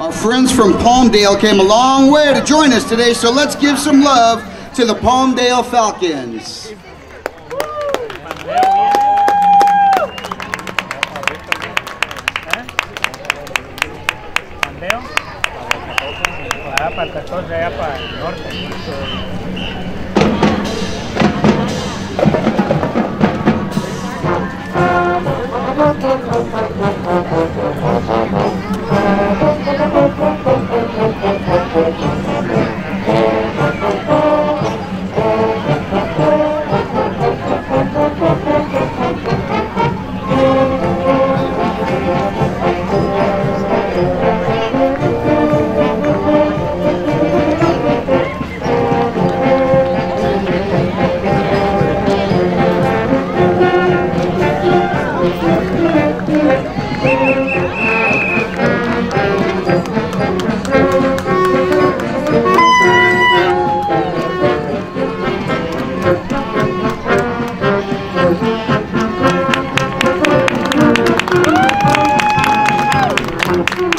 Our friends from Palmdale came a long way to join us today, so let's give some love to the Palmdale Falcons. Mandeo. Allá para el 14, allá para el norte. Obrigada.